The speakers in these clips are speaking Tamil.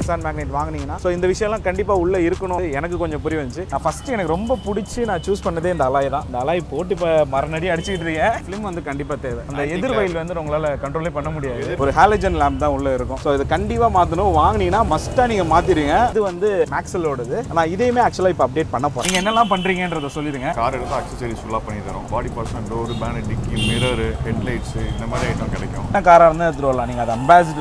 நிசான் மேக்னெட் வாங்குனீங்கன்னா ஸோ இந்த விஷயம்லாம் கண்டிப்பாக உள்ளே இருக்கணும் எனக்கு கொஞ்சம் புரிய வந்துச்சு. நான் ஃபஸ்ட்டு எனக்கு ரொம்ப பிடிச்சி நான் சூஸ் பண்ணதே இந்த அலாய் தான். இந்த அலாய் போட்டு இப்போ மரணடி அடிச்சுக்கிட்டு இருக்கேன் ஃபிலிம் வந்து கண்டிப்பாக தேவை. அந்த எதிர்வயல் வந்து உங்களால் கண்ட்ரோலே பண்ண முடியாது. ஒரு ஹாலஜன் லேம்ப் தான் உள்ளே இருக்கும். ஸோ இது கண்டிப்பாக மாற்றணும் வாங்கினீங்கன்னா மஸ்ட்டாக நீங்கள் மாற்றிடுங்க இது வந்து மேக்ஸலோடது நான் இதையுமே ஆக்சுவலாக இப்போ அப்டேட் பண்ண போகிறேன் நீங்கள் என்னெல்லாம் பண்ணுறீங்கன்றதை சொல்லிடுங்க. கார் எடுத்து அக்சசரிஸ் ஃபுல்லாக பண்ணி தரோம். Body parts door banner dickey mirror headlights இந்த மாதிரி ஐட்டம் கிடைக்கும். என்ன காராக இருந்தால் எடுத்துட்டு வரலாம். நீங்கள் அது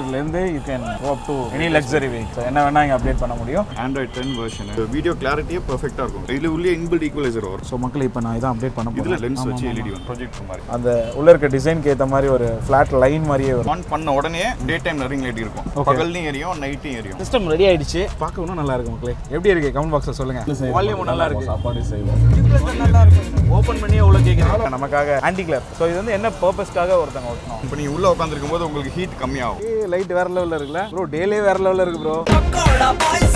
அம்பாசிடர்லேருந்து you can go to any luxury way so என்ன வேணால் இங்கே அப்டேட் பண்ண முடியும். ஆண்ட்ராய்ட் டென் வெர்ஷன் வீடியோ கிளாரிட்டியே பெர்ஃபெக்டாக இருக்கும். இதில் உள்ளே இன்பில்ட் ஈக்குவலைசர் வரும். ஸோ மக்கள் இப்போ நான் இதான் அப்டேட் பண்ண இதில் லென்ஸ் வச்சு எல்இடி ப்ரொஜெக்ட் மாதிரி. அந்த உள்ள இருக்க டிசைனுக்கு ஏற்ற மாதிரி ஒரு ஃப்ளாட் லைன் மாதிரியே வரும். ஆன் பண்ண உடனே டே டைம் ரிங் லைட் இருக்கும் பகல்லையும் எரியும் நைட்டையும் எரியும். சிஸ்டம் ரெடி ஆயிடுச்சு. பார்க்க இன்னும் நல்லா இருக்கு மக்களே. எப்படி இருக்கு? கமெண்ட் பாக்ஸில் சொல்லுங்க. வால்யூம் நல்லா இருக்கு. சாப்பாடு செய்வோம் ஓப்பன் பண்ணியே உள்ள கேட்குறாங்க நமக்காக ஆன்டி கிளர் ஸோ இது வந்து என்ன பர்பஸ்க்காக ஒருத்தங்க ஓட்டணும்? இப்போ நீங்கள் உள்ளே உட்காந்துருக்கும் போது உங்களுக்கு ஹீட் கம்மியாகும். லைட் வேற லெவலில் இருக்குல்ல? ப்ரோ டேலே வேற லெவலில் இருக்கு bro Pakoda boys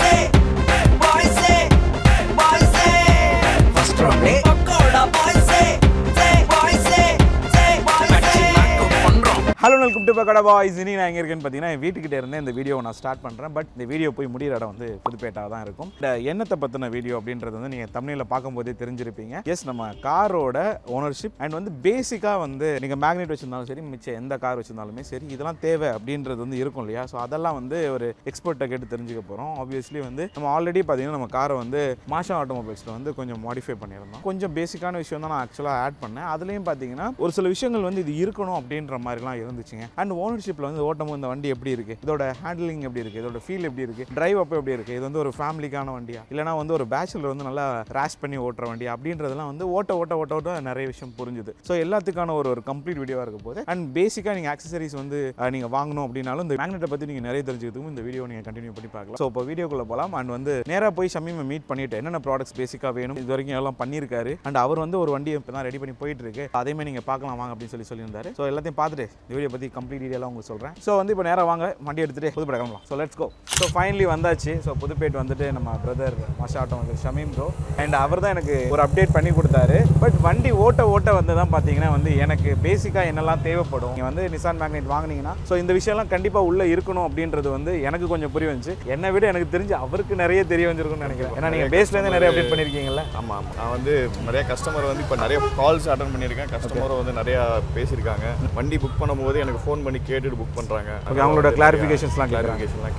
hello welcome to Pakoda Boys இனி நான் எங்கே இருக்கேன்னு பார்த்தீங்கன்னா என் இருந்தே இந்த வீடியோ நான் ஸ்டார்ட் பண்ணுறேன் பட் இந்த வீடியோ போய் முடிகிற இடம் வந்து புதுப்பேட்டாக தான் இருக்கும். இந்த எண்ணத்தை பற்றின வீடியோ அப்படின்றது வந்து நீங்கள் தமிழில் பார்க்கும்போதே தெரிஞ்சிருப்பீங்க. எஸ் நம்ம காரோட ஓனர்ஷிப் அண்ட் வந்து பேசிக்காக வந்து நீங்கள் மேக்னெட் வச்சுருந்தாலும் சரி மிச்சம் எந்த கார் வச்சுருந்தாலுமே சரி இதெல்லாம் தேவை அப்படின்றது வந்து இருக்கும் இல்லையா? ஸோ அதெல்லாம் வந்து ஒரு எக்ஸ்பர்ட்டை கேட்டு தெரிஞ்சுக்க போகிறோம் ஆப்வியஸ்லி வந்து நம்ம ஆல்ரெடி பார்த்தீங்கன்னா நம்ம காரை வந்து மாஷா ஆட்டோமொபைல்ஸில் வந்து கொஞ்சம் மாடிஃபை பண்ணியிருந்தோம். கொஞ்சம் பேசிக்கான விஷயம் தான் நான் ஆக்சுவலாக ஆட் பண்ணேன். அதுலேயும் பார்த்தீங்கன்னா ஒரு சில விஷயங்கள் வந்து இது இருக்கணும் அப்படின்ற மாதிரிலாம் இருந்துச்சுங்க அண்ட் ஓனர்ஷிப்பில் வந்து ஓட்டமும் இந்த வண்டி எப்படி இருக்குது இதோட ஹேண்டிலிங் எப்படி இருக்குது இதோட ஃபீல் எப்படி இருக்குது டிரைவ் அப்போ எப்படி இருக்குது இது வந்து ஒரு ஃபேமிலிக்கான வண்டியா? இல்லைனா வந்து ஒரு பேச்சுலர் வந்து நல்லா ரேஷ் பண்ணி ஓட்டுற வண்டி அப்படின்றதெல்லாம் வந்து ஓட்ட ஓட்ட ஓட்ட ஓட்ட நிறைய விஷயம் புரிஞ்சுது. ஸோ எல்லாத்துக்கான ஒரு ஒரு கம்ப்ளீட் வீடியோவாக இருக்க போது அண்ட் பேசிக்காக நீங்கள் ஆக்சசரிஸ் வந்து நீங்கள் வாங்கணும் அப்படின்னாலும் இந்த மேக்னெட்டை பற்றி நீங்கள் நிறைய தெரிஞ்சுக்கிறதுக்கும் இந்த வீடியோ நீங்கள் கண்டினியூ பண்ணி பார்க்கலாம். ஸோ இப்போ வீடியோக்குள்ளே போகலாம் அண்ட் வந்து நேராக போய் ஷமீமை மீட் பண்ணிட்டு என்னென்ன ப்ராடக்ட்ஸ் பேசிக்காக வேணும்? இது வரைக்கும் எல்லாம் பண்ணியிருக்காரு. அண்ட் அவர் வந்து ஒரு வண்டியை இப்போ தான் ரெடி பண்ணி போயிட்டு இருக்கு. அதேமாதிரி நீங்கள் பார்க்கலாம் வாங்க அப்படின்னு சொல்லி சொல்லியிருந்தாரு. ஸோ எல்லாத்தையும் பார்த்துட்டு இந்த வீடியோ பற்றி கம்ப்ளீட் டீடைலாக உங்களுக்கு சொல்கிறேன் ஸோ வந்து இப்போ நேராக வாங்க வண்டி எடுத்துகிட்டு புதுப்பேட்டை கிளம்பலாம். So let's go so finally வந்தாச்சு. ஸோ புதுப்பேட் வந்துட்டு நம்ம பிரதர் மஷாட்டம் வந்து ஷமீம் ப்ரோ அண்ட் அவர் தான் எனக்கு ஒரு அப்டேட் பண்ணி கொடுத்தாரு. பட் வண்டி ஓட்ட ஓட்ட வந்து தான் பார்த்தீங்கன்னா வந்து எனக்கு பேசிக்காக என்னெல்லாம் தேவைப்படும். நீங்கள் வந்து நிசான் மேக்னெட் வாங்கினீங்கன்னா ஸோ இந்த விஷயம்லாம் கண்டிப்பாக உள்ளே இருக்கணும் அப்படின்றது வந்து எனக்கு கொஞ்சம் புரிய வந்துச்சு. என்னை விட எனக்கு தெரிஞ்சு அவருக்கு நிறைய தெரிய வந்துருக்கும்னு நினைக்கிறேன். ஏன்னா நீங்கள் பேஸ்லேருந்து நிறைய அப்டேட் பண்ணியிருக்கீங்கல்ல ஆமாம் ஆமாம் நான் வந்து நிறைய கஸ்டமர் வந்து இப்போ நிறைய கால்ஸ் அட்டன் பண்ணியிருக்கேன். கஸ்டமரும் வந்து நிறையா பேசியிருக்காங்க. வண்டி புக் பண்ணும்போது எனக்கு ஃபோன் பண்ணி கேட்டுட்டு புக் பண்ணுறாங்க Okay, அவங்களோட கேக்குறாங்க. கிளாரிஃபிகேஷன்லாம்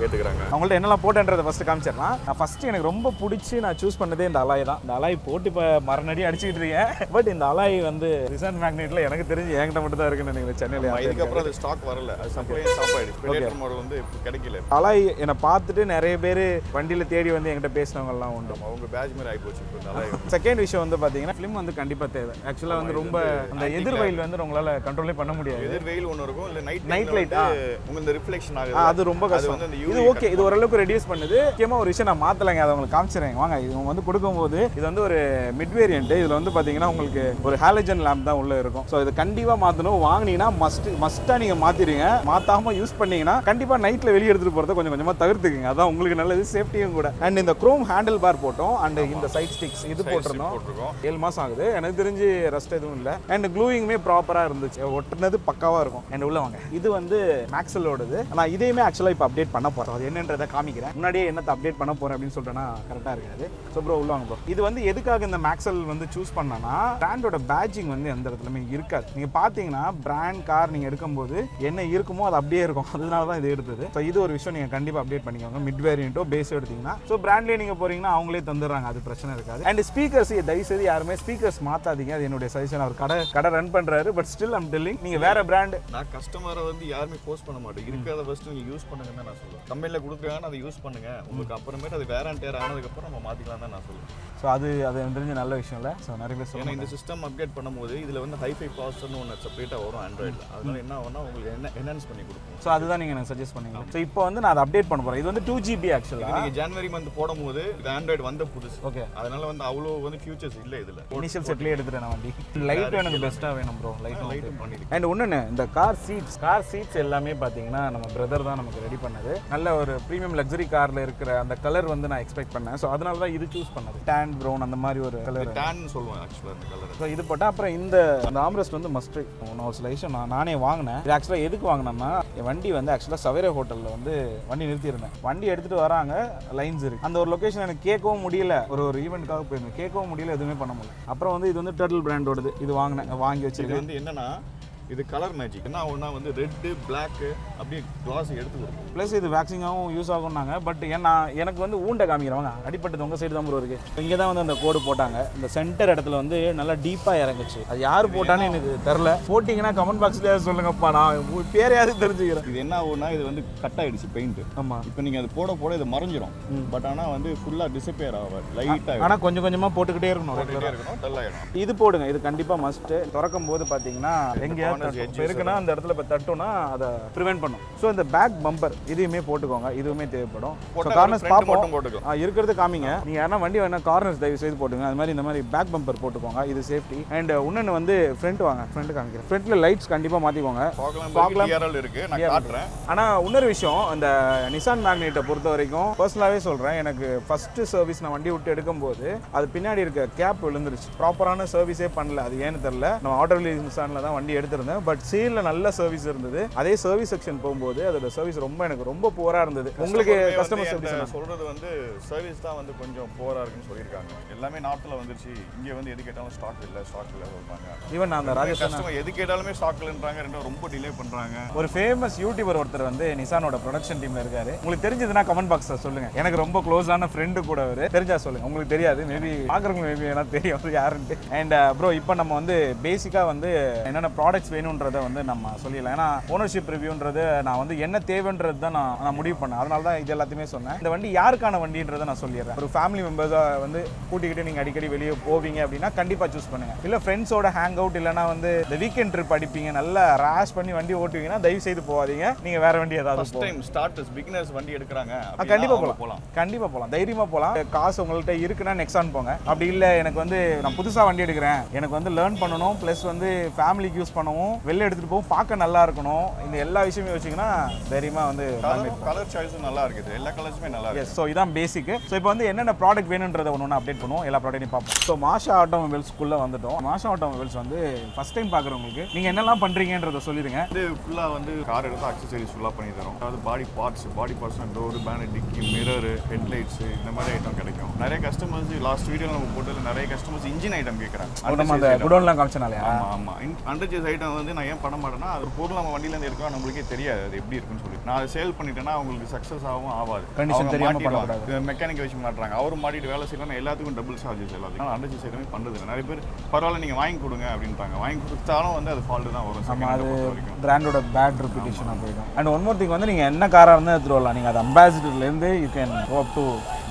கேட்டுக்கிறாங்க. அவங்கள்ட்ட என்னெல்லாம் போட்டேன்றதை ஃபஸ்ட்டு காமிச்சிடலாம். நான் ஃபஸ்ட்டு எனக்கு ரொம்ப பிடிச்சி நான் சூஸ் பண்ணதே இந்த அலாய் தான். இந்த அலாய் போட்டு இப்போ மரணடி அடிச்சுக்கிட்டு இருக்கேன். பட் இந்த அலாய் வந்து ரிசன் மேக்னெட்டில் எனக்கு தெரிஞ்சு என்கிட்ட மட்டும் தான் இருக்குன்னு நினைக்கிறேன். சென்னையில் இதுக்கப்புறம் அது ஸ்டாக் வரல. சப்ளை ஸ்டாப் பிளேட்டர் மாடல் வந்து இப்போ கிடைக்கல. அலாய் என்னை பார்த்துட்டு நிறைய பேர் வண்டியில் தேடி வந்து என்கிட்ட பேசினவங்கலாம் உண்டு. அவங்க பேட்ச் மாதிரி இப்போ நல்லா செகண்ட் விஷயம் வந்து பார்த்தீங்கன்னா ஃபிலிம் வந்து கண்டிப்பாக தேவை. ஆக்சுவலாக வந்து ரொம்ப அந்த எதிர்வயல் வந்து உங்களால் கண்ட்ரோலே பண்ண முடியாது. எதிர் வெயில் ஒன்று இருக்கும். இல்லை நைட் Night light, ஆ. உங்க இந்த ரிஃப்ளெக்ஷன் ஆகுது. அது ரொம்ப கஷ்டம். இது ஓகே இது ஓரளவுக்கு ரெடியூஸ் பண்ணுது. முக்கியமாக ஒரு விஷயம் நான் மாற்றலைங்க அதை உங்களுக்கு காமிச்சிடுறேன் வாங்க இது வந்து கொடுக்கும்போது இது வந்து ஒரு மிட் வேரியன்ட் இதில் வந்து பார்த்தீங்கன்னா உங்களுக்கு ஒரு ஹாலஜன் லேம்ப் தான் உள்ளே இருக்கும். ஸோ இது கண்டிப்பாக மாற்றணும் வாங்கினீங்கன்னா மஸ்ட் மஸ்ட்டாக நீங்கள் மாற்றிடுங்க மாற்றாமல் யூஸ் பண்ணீங்கன்னா கண்டிப்பாக நைட்டில் வெளியே எடுத்துகிட்டு போகிறத கொஞ்சம் கொஞ்சமாக தவிர்த்துக்குங்க. அதான் உங்களுக்கு நல்லது சேஃப்டியும் கூட. அண்ட் இந்த குரோம் ஹேண்டில் பார் போட்டோம் அண்ட் இந்த சைட் ஸ்டிக்ஸ் இது போட்டிருந்தோம். ஏழு மாதம் ஆகுது. எனக்கு தெரிஞ்சு ரெஸ்ட் எதுவும் இல்லை. அண்ட் க்ளூயிங்குமே ப்ராப்பராக இருந்துச்சு. ஒட்டுனது பக்காவாக இருக்கும். அண்ட் உள்ள வாங்க. இது வந்து மேக்ஸலோடது நான் இதையுமே ஆக்சுவலாக இப்போ அப்டேட் பண்ண போகிறோம் அது என்னன்றதை காமிக்கிறேன். முன்னாடியே என்னத்தை அப்டேட் பண்ண போகிறேன் அப்படின்னு சொல்லிட்டேன்னா கரெக்டாக இருக்காது. ஸோ ப்ரோ உள்ள வாங்க ப்ரோ இது வந்து எதுக்காக இந்த மேக்ஸல் வந்து சூஸ் பண்ணனா பிராண்டோட பேட்சிங் வந்து எந்த இடத்துலையுமே இருக்காது. நீங்கள் பார்த்தீங்கன்னா பிராண்ட் கார் நீங்கள் எடுக்கும்போது என்ன இருக்குமோ அது அப்படியே இருக்கும். அதனால தான் இது எடுத்தது. ஸோ இது ஒரு விஷயம் நீங்கள் கண்டிப்பாக அப்டேட் பண்ணிக்கோங்க. மிட் வேரியண்ட்டோ பேஸ் எடுத்தீங்கன்னா. ஸோ பிராண்ட்லேயே நீங்கள் போறீங்கன்னா அவங்களே தந்துடுறாங்க. அது பிரச்சனை இருக்காது. அண்ட் ஸ்பீக்கர்ஸ் தயவுசெய்து யாருமே ஸ்பீக்கர்ஸ் மாற்றாதீங்க அது என்னுடைய சஜஷன் அவர் கடை கடை ரன் பண்ணுறாரு பட் ஸ்டில் அம் டெல்லிங் நீங்கள் வேற பிராண்ட் நான் கஸ்டமரை வந்து யாருமே போஸ்ட் பண்ண மாட்டேன். இருக்கிறத ஃபர்ஸ்ட் நீங்க யூஸ் பண்ணுங்கன்னு தான் நான் சொல்லுவேன். கம்பெனியில் கொடுத்துருக்காங்க அதை யூஸ் பண்ணுங்க. உங்களுக்கு அப்புறமேட்டு அது வேற டேர் ஆனதுக்கப்புறம் நம்ம மாற்றிக்கலாம் தான் நான் சொல்லுவேன். ஸோ அது அது தெரிஞ்ச நல்ல விஷயம் இல்லை. ஸோ நிறைய பேர் ஏன்னா இந்த சிஸ்டம் அப்டேட் பண்ணும்போது இதில் வந்து ஹைஃபை ப்ராசஸர்னு ஒன்று செப்பரேட்டாக வரும் ஆண்ட்ராய்டில் அதனால என்ன ஆகும்னா உங்களுக்கு என்ன என்ஹான்ஸ் பண்ணி கொடுக்கும். ஸோ அதுதான் நீங்கள் எனக்கு சஜஸ்ட் பண்ணீங்க. ஸோ இப்போ வந்து நான் அதை அப்டேட் பண்ண போகிறேன் இது வந்து டூ ஜிபி ஆக்சுவலாக நீங்கள் ஜனவரி மந்த் போடும்போது இது ஆண்ட்ராய்டு வந்த புதுசு. ஓகே அதனால வந்து அவ்வளோ வந்து ஃபியூச்சர்ஸ் இல்லை இதில். இனிஷியல் செட்லேயே எடுத்துட்டேன் நான் வண்டி. லைட் எனக்கு பெஸ்ட்டாக வேணும் ப்ரோ லைட் லைட்டும் பண்ணிருக்கு அண்ட் ஒன்று இந்த car car seats car seats எல்லாமே பார்த்தீங்கன்னா நம்ம பிரதர் தான் நமக்கு ரெடி பண்ணது. நல்ல ஒரு ப்ரீமியம் லக்ஸரி காரில் இருக்கிற அந்த கலர் வந்து நான் எக்ஸ்பெக்ட் பண்ணேன். ஸோ அதனால தான் இது சூஸ் பண்ணது. டேன் ப்ரௌன் அந்த மாதிரி ஒரு கலர் டேன் சொல்லுவேன் ஆக்சுவலாக அந்த கலர் ஸோ இது போட்டால் அப்புறம் இந்த அந்த ஆம்ரெஸ்ட் வந்து மஸ்ட் நான் ஒரு சில விஷயம் நான் நானே வாங்கினேன். இது ஆக்சுவலாக எதுக்கு வாங்கினேன்னா என் வண்டி வந்து ஆக்சுவலாக சவேரா ஹோட்டலில் வந்து வண்டி நிறுத்தியிருந்தேன். வண்டி எடுத்துகிட்டு வராங்க லைன்ஸ் இருக்கு. அந்த ஒரு லொக்கேஷன் எனக்கு கேட்கவும் முடியல. ஒரு ஒரு ஈவெண்ட்காக போயிருந்தேன். கேட்கவும் முடியல எதுவுமே பண்ண முடியல. அப்புறம் வந்து இது வந்து டர்ட்டில் பிராண்டோடது இது வாங்கினேன் வாங்கி வச்சிருக்கேன். வந்து என்னன்னா இது கலர் மேஜிக் என்ன ஒன்றா வந்து ரெட்டு பிளாக்கு அப்படியே கிளாஸ் எடுத்து கொடுக்கும். ப்ளஸ் இது வேக்சிங்காகவும் யூஸ் ஆகும்னாங்க. பட் ஏன்னா எனக்கு வந்து ஊண்டை காமிக்கிறவங்க அடிப்பட்டது உங்கள் சைடு தான் ப்ரோ இருக்கு. இங்கே தான் வந்து அந்த கோடு போட்டாங்க. இந்த சென்டர் இடத்துல வந்து நல்லா டீப்பாக இறங்குச்சு. அது யார் போட்டான்னு எனக்கு தெரில போட்டிங்கன்னா கமெண்ட் பாக்ஸ்லேயே சொல்லுங்கப்பா. நான் உங்க பேரையாவது தெரிஞ்சுக்கிறேன். இது என்ன ஆகும்னா இது வந்து கட் ஆயிடுச்சு பெயிண்ட் ஆமாம் இப்போ நீங்கள் அது போட போட இது மறைஞ்சிரும். பட் ஆனால் வந்து ஃபுல்லாக டிசப்பியர் ஆகாது. லைட்டாக ஆனால் கொஞ்சம் கொஞ்சமாக போட்டுக்கிட்டே இருக்கணும் இருக்கணும் டல் ஆகிடும் இது போடுங்க. இது கண்டிப்பாக மஸ்ட்டு திறக்கும் போது பார்த்தீங்கன்னா எங்கேயாவது இருக்குன்னா அந்த இடத்துல இப்போ தட்டும்னா அதை ப்ரிவென்ட் பண்ணும். ஸோ இந்த பேக் பம்பர் இதையுமே போட்டுக்கோங்க. இதுவுமே தேவைப்படும். கார்னர்ஸ் பார்ப்போம். போட்டுக்கலாம். இருக்கிறது காமிங்க. நீங்கள் யாரா வண்டி வேணா கார்னர்ஸ் தயவு செய்து போட்டுங்க. அது மாதிரி இந்த மாதிரி பேக் பம்பர் போட்டுக்கோங்க. இது சேஃப்டி அண்ட் இன்னொன்று வந்து ஃப்ரண்ட் வாங்க. ஃப்ரண்ட் காமிக்கிறேன். ஃப்ரண்ட்டில் லைட்ஸ் கண்டிப்பாக மாற்றிக்கோங்க இருக்கு. நான் காட்டுறேன். ஆனால் இன்னொரு விஷயம் இந்த நிசான் மேக்னெட்டை பொறுத்த வரைக்கும் பர்சனலாகவே சொல்கிறேன் எனக்கு ஃபஸ்ட்டு சர்வீஸ் நான் வண்டி விட்டு எடுக்கும்போது அது பின்னாடி இருக்க கேப் விழுந்துருச்சு. ப்ராப்பரான சர்வீஸே பண்ணல. அது ஏன்னு தெரில நான் ஆட்டோ நிசானில் தான் வண்டி எடுத்திருந்தேன் பட் சீலில் நல்ல சர்வீஸ் இருந்தது. அதே சர்வீஸ் செக்ஷன் போகும்போது அதோட சர்வீஸ் ரொம்ப எனக்கு ரொம்ப புவராக இருந்தது. உங்களுக்கு கஸ்டமர் வந்து சர்வீஸ் என்கிட்ட சொல்றது வந்து சர்வீஸ் தான் வந்து கொஞ்சம் போரா இருக்குன்னு சொல்லியிருக்காங்க. எல்லாமே நாட்டில் வந்துருச்சு. இங்கே வந்து எது கேட்டாலும் ஸ்டாக் இல்லை ஸ்டாக் இல்லை சொல்றாங்க. ஈவன் நான் அந்த ராஜஸ்தான் எது கேட்டாலுமே ஸ்டாக் இல்லைன்றாங்க. ரெண்டும் ரொம்ப டிலே பண்றாங்க. ஒரு ஃபேமஸ் யூடியூபர் ஒருத்தர் வந்து நிசானோட ப்ரொடக்ஷன் டீம்ல இருக்காரு. உங்களுக்கு தெரிஞ்சதுன்னா கமெண்ட் பாக்ஸ்ல சொல்லுங்க. எனக்கு ரொம்ப க்ளோஸான ஃப்ரெண்டு கூட அவரு. தெரிஞ்சா சொல்லுங்க. உங்களுக்கு தெரியாது. மேபி பாக்குறவங்க மேபி ஏன்னா தெரியும். யாருன்ட்டு. அண்ட் ப்ரோ இப்போ நம்ம வந்து பேசிக்கா வந்து என்னென்ன ப்ராடக்ட்ஸ் வேணுன்றதை வந்து நம்ம சொல்லிடலாம். ஏன்னா ஓனர்ஷிப் ரிவ்யூன்றது நான் வந்து என்ன தேவைன்றது தான் நான் நான் முடிவு பண்ணேன். அதனால தான் இது எல்லாத்தையுமே சொன்னேன். இந்த வண்டி யாருக்கான வண்டின்றதை நான் சொல்லிடுறேன். ஒரு ஃபேமிலி மெம்பர்ஸா வந்து கூட்டிக்கிட்டு நீங்க அடிக்கடி வெளியே போவீங்க அப்படின்னா கண்டிப்பா சூஸ் பண்ணுங்க. இல்ல ஃப்ரெண்ட்ஸோட ஹேங் அவுட் இல்லைன்னா வந்து இந்த வீக்கெண்ட் ட்ரிப் அடிப்பீங்க. நல்லா ரேஷ் பண்ணி வண்டி ஓட்டுவீங்கன்னா தயவு செய்து போகாதீங்க. நீங்க வேற வண்டி ஏதாவது டைம் ஸ்டார்டர்ஸ் பிகினர்ஸ் வண்டி எடுக்கிறாங்க. ஆ, அப்படின்னா கண்டிப்பா அவங்க போலாம் போலாம் கண்டிப்பா போலாம் தைரியமா போலாம் காசு உங்கள்ட்ட இருக்குன்னா நெக்ஸான் போங்க. அப்படி இல்ல எனக்கு வந்து நான் புதுசா வண்டி எடுக்கிறேன். எனக்கு வந்து லேர்ன் பண்ணணும். ப்ளஸ் வந்து ஃபேமிலிக்கு யூஸ் பண்ணவும் வெளில எடுத்துட்டு போகவும் பார்க்க நல்லா இருக்கணும். இந்த எல்லா விஷயமே வச்சீங்கன்னா தைரியமா வந்து கலர் சாய்ஸும் நல்லா இருக்குது. எல்லா கலர்ஸுமே நல்லா இருக்கு எஸ் ஸோ இதான் பேசிக் ஸோ இப்போ வந்து என்னென்ன ப்ராடக்ட் வேணுன்றதை ஒன்று ஒன்று அப்டேட் பண்ணுவோம். எல்லா ப்ராடக்ட்டையும் பார்ப்போம். ஸோ மாஷா ஆட்டோமொபைல்ஸ்க்குள்ளே வந்துட்டோம். மாஷா ஆட்டோமொபைல்ஸ் வந்து ஃபஸ்ட் டைம் பார்க்குறவங்களுக்கு நீங்கள் என்னெல்லாம் பண்ணுறீங்கன்றதை சொல்லிடுங்க. வந்து ஃபுல்லாக வந்து கார் எடுத்து அக்சசரிஸ் ஃபுல்லாக பண்ணி தரோம். அதாவது பாடி பார்ட்ஸ் பாடி பார்ட்ஸ்னா டோரு பேனர் டிக்கி மிரரு ஹெட்லைட்ஸ் இந்த மாதிரி ஐட்டம் கிடைக்கும். நிறைய கஸ்டமர்ஸ் லாஸ்ட் வீடியோ நம்ம போட்டதில் நிறைய கஸ்டமர்ஸ் இன்ஜின் ஐட்டம் கேட்குறாங்க அந்த குடோன்லாம் காமிச்சனாலையா? ஆமா ஆமா. அண்டர்ஜேஸ் ஐட்டம் வந்து நான் ஏன் பண்ண மாட்டேன்னா அது பொருள் நம்ம வண்டியில இருந்து இருக்கோம் நம்மளுக்கே தெரியாது. அது எப்படி இருக்குன்னு சொல்லி நான் அதை சேல் பண்ணிட்டேன்னா அவங்களுக்கு சக்ஸஸ் ஆகும் ஆகாது. Condition தெரியாம பண்ணக்கூடாது. மெக்கானிக் வச்சு மாட்டுறாங்க. அவர் மாட்டிட்டு வேலை செய்யலாம் எல்லாத்துக்கும் டபுள் சார்ஜஸ் எல்லாத்துக்கும் அண்டர்ஜேஸ் ஐட்டமே பண்ணுறது இல்லை. நிறைய பேர் பரவாயில்ல நீங்க வாங்கி கொடுங்க அப்படின்றாங்க வாங்கி கொடுத்தாலும் வந்து அது ஃபால்ட் தான் வரும் அது பிராண்டோட பேட் ரெப்புடேஷனாக போயிடும். அண்ட் ஒன் மோர் திங் வந்து நீங்கள் என்ன காராக இருந்தால் எடுத்துட்டு வரலாம். நீங்கள் அது அம்பாசிடர்லேருந்து you can go up to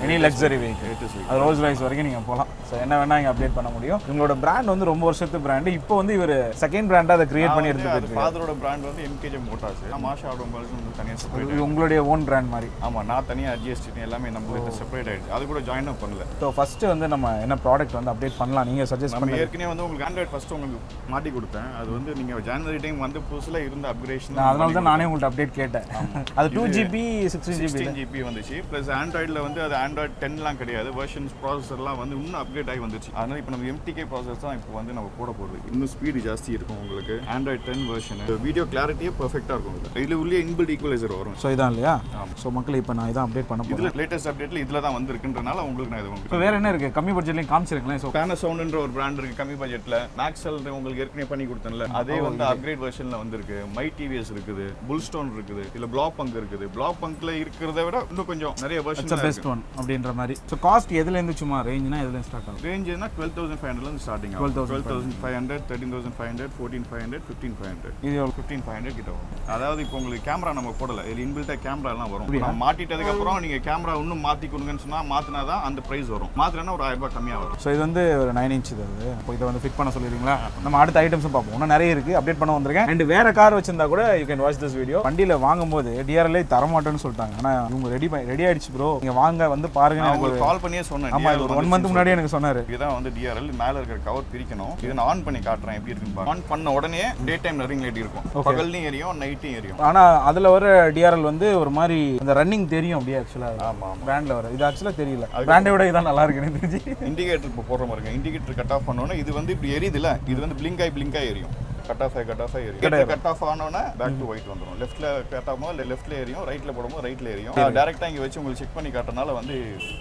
any luxury vehicle. அது ரோல்ஸ் ரைஸ் வரைக்கும் நீங்கள் போகலாம். ஸோ என்ன வேணா இங்கே அப்டேட் பண்ண முடியும். இவங்களோட பிராண்ட் வந்து ரொம்ப வருஷத்து பிராண்டு இப்போ வந்து இவர் செகண்ட் பிராண்டாக அதை கிரியேட் பண்ணி எடுத்துட்டு ஃபாதரோட பிராண்ட் வந்து எம்கேஜே மோட்டார்ஸ் மாஷா ஆட்டோமொபைல்ஸ் வந்து தனியாக செப்பரேட் இது உங்களுடைய ஓன் பிராண்ட் மாதிரி. ஆமா நான் தனியாக ஜிஎஸ்டி எல்லாமே நம்ம செப்பரேட் ஆயிடுச்சு. அது கூட ஜாயின் அப் பண்ணல. ஸோ ஃபஸ்ட்டு வந்து நம்ம என்ன ப்ராடக்ட் வந்து அப்டேட் பண்ணலாம்? நீங்கள் சஜஸ்ட் பண்ணுங்க. ஏற்கனவே வந்து உங்களுக்கு ஆண்ட்ராய்ட் ஃபர்ஸ்ட் உங்களுக்கு மாட்டி கொடுத்தேன். அது வந்து நீங்க ஜனவரி டைம் வந்து புதுசுல இருந்த அப்கிரேஷன் நான் அதனால தான் நானே உங்கள்ட்ட அப்டேட் கேட்டேன். அது two GB sixteen GB GB வந்துச்சு. ப்ளஸ் ஆண்ட்ராய்டில் வந்து அது ஆண்ட்ராய்ட் டென்லாம் கிடையாது. வெர்ஷன்ஸ் ப்ராசஸர்லாம் வந்து இன்னும் அப்கிரேட் ஆகி வந்துச்சு அதனால இப்போ நம்ம எம்டிகே ப்ராசஸ் தான் இப்போ வந்து நம்ம போட போகுது. இன்னும் ஸ்பீடு ஜாஸ்தி இருக்கும் உங்களுக்கு. ஆண்ட்ராய்ட் டென் வெர்ஷன் வீடியோ கிளாரிட்டியே பர்ஃபெக்டாக இருக்கும். இதுல. உள்ளே இன்பில்ட் ஈக்குவலைசர் வரும். ஸோ இதான் இல்லையா? ஸோ மக்கள் இப்போ நான் இதான் அப்டேட் பண்ண போகிறேன் லேட்டஸ்ட் அப்டேட்ல இதுல தான் வந்திருக்குன்றனால உங்களுக்கு நான் இது ஸோ வேறு என்ன இருக்குது கம்மி பட்ஜெட்லேயும் காமிச்சிருக்கலாம் ஸோ பேன சவுண்ட்ன்ற ஒரு பிராண்ட் இருக்கு கம்மி பட்ஜெட்ல மேக்ஸல் உங்களுக்கு ஏற்கனவே பண்ணி கொடுத்தேன்ல. அதே வந்து அப்கிரேட் வெர்ஷன்ல வந்திருக்கு. மை டிவிஎஸ் இருக்குது. புல் ஸ்டோன் இருக்குது. இல்ல பிளாக் பங்க் இருக்குது. பிளாக் பங்க்ல இருக்கிறத விட இன்னும் கொஞ்சம் நிறைய வெர்ஷன் பெஸ்ட் ஒன் அப்படின்ற மாதிரி. ஸோ காஸ்ட் எதுலேருந்து சும்மா ரேஞ்சுனா எதுலேருந்து ஸ்டார்ட் ஆகும்? ரேஞ்சுனா twelve thousand five hundred starting 12,500. Twelve thousand five hundred thirteen thousand five hundred fourteen five hundred fifteen five hundred இது எவ்வளோ ஃபிஃப்டீன் ஃபைவ் ஹண்ட்ரட் கிட்ட வரும். அதாவது இப்போ உங்களுக்கு கேமரா நம்ம போடல. இது இன்பில்ட்டா கேமரா எல்லாம் வரும். நம்ம மாட்டிட்டதுக்கு அப்புறம் நீங்க கேமரா இன்னும் மாத்தி கொடுங்கன்னு சொன்னா மாத்தினா தான் அந்த பிரைஸ் வரும். மாத்தினா ஒரு ஆயிரம் ரூபாய் கம்மியா வரும். ஸோ இது வந்து ஒரு நைன் இன்ச் இது அப்போ இதை வந்து ஃபிட் பண்ண சொல்லிடுறீங்களா? நம்ம அடுத்த ஐட்டம்ஸும் பார்ப்போம். இன்னும் நிறைய இருக்குது அப்டேட் பண்ண வந்திருக்கேன். அண்ட் வேற கார் வச்சிருந்தா கூட you can watch this video வண்டியில் வாங்கும்போது டிஆர்எல்ஏ தரமாட்டேன்னு சொல்லிட்டாங்க. ஆனால் இவங்க ரெடி ரெடி ஆயிடுச்சு ப்ரோ நீங்கள் வாங்க வந்து பாருங்க. நான் உங்களுக்கு கால் பண்ணியே சொன்னேன். ஆமாம் இது ஒரு ஒன் மந்த் முன்னாடி எனக்கு சொன்னார். இதுதான் வந்து டிஆர்எல் மேல இருக்கிற கவர் பிரிக்கணும். இதை நான் ஆன் பண்ணி காட்டுறேன். எப்படி இருக்குன்னு ஆன் பண்ண உடனே பேனே டே டைம் ரன்னிங் லைட் இருக்கும். பகல்லையும் எரியும் நைட்டும் எரியும். ஆனால் அதில் வர டிஆர்எல் வந்து ஒரு மாதிரி அந்த ரன்னிங் தெரியும் அப்படியே ஆக்சுவலாக ஆமா, ஆமா. பிராண்டில் வர. இது ஆக்சுவலாக தெரியல. பிராண்டை விட இதான் நல்லா இருக்கு எனக்கு தெரிஞ்சு. இண்டிகேட்டர் இப்போ போடுற மாதிரி இண்டிகேட்டர் கட் ஆஃப் பண்ணோன்னா இது வந்து இப்படி எரியுதுல இது வந்து பிளிங்க் ஆகி பிளிங்க் ஆகி எரியும். கட் ஆஃப் ஆகி கட் ஆஃப் ஆகி எரியும். கட் ஆஃப் ஆனோன்னா பேக் டு ஒயிட் வந்துடும் லெஃப்ட்ல கட் ஆகும் இல்லை லெஃப்ட்ல எரியும். ரைட்ல போடும்போது ரைட்ல எரியும். டேரக்டா இங்க வச்சு உங்களுக்கு செக் பண்ணி காட்டுறதுனால வந்து